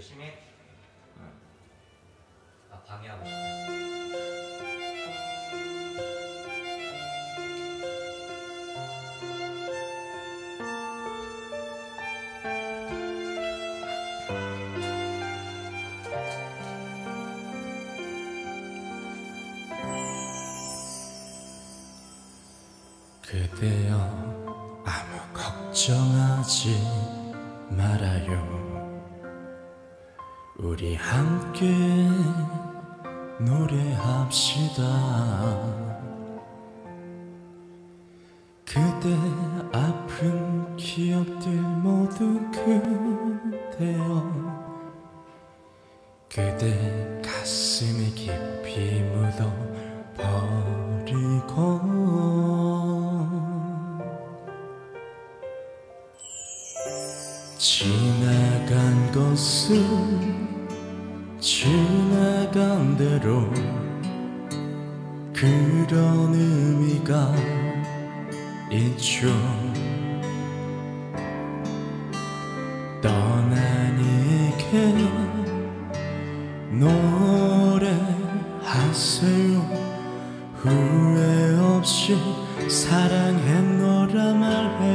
열심히 해. 나 방해하고. 그대여 아무 걱정하지 말아요 우리 함께 노래합시다. 그대 아픈 기억들 모두 그대여. 그대 가슴에 깊이 묻어 버리고. 지나간 것은 지나간 대로 그런 의미가 있죠. 떠난 이에게 노래하세요. 후회 없이 사랑했노라 말해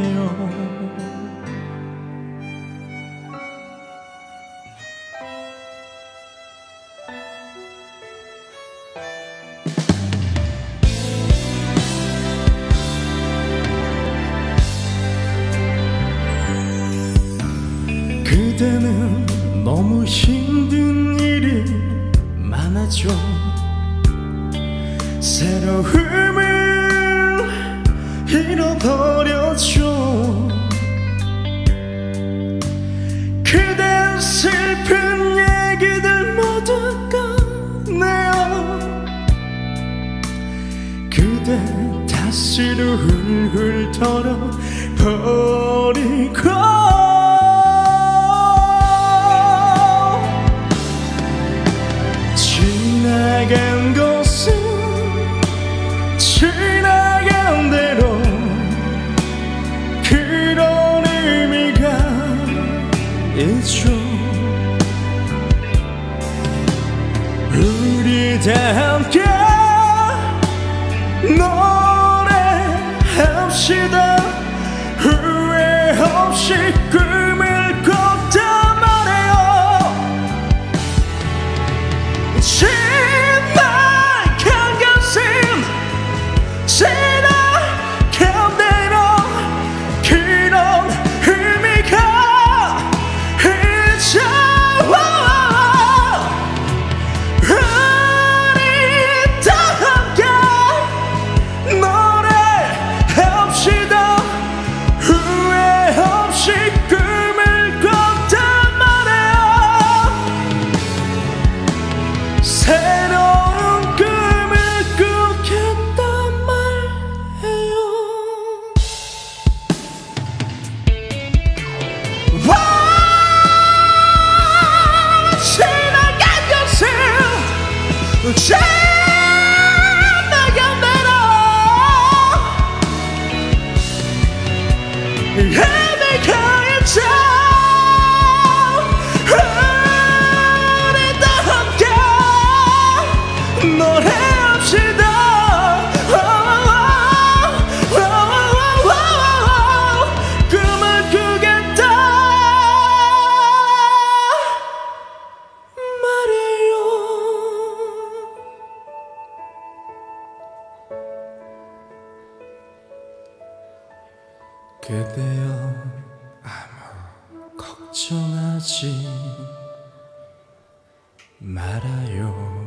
그대는 너무 힘든 일이 많았죠. 새로움을 잃어버렸죠. 그댄 슬픈 얘기들 모두 꺼내요. 그대 다시를 훌훌 털어버리고 지나간 것은 지나간 대로 그런 의미가 있죠. 우리 다 함께 노래합시다. 후회 없이 꿈 지나간 대로 의미가 있죠 우 그대여 아무 걱정하지 말아요